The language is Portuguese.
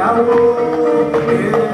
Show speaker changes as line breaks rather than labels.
amor.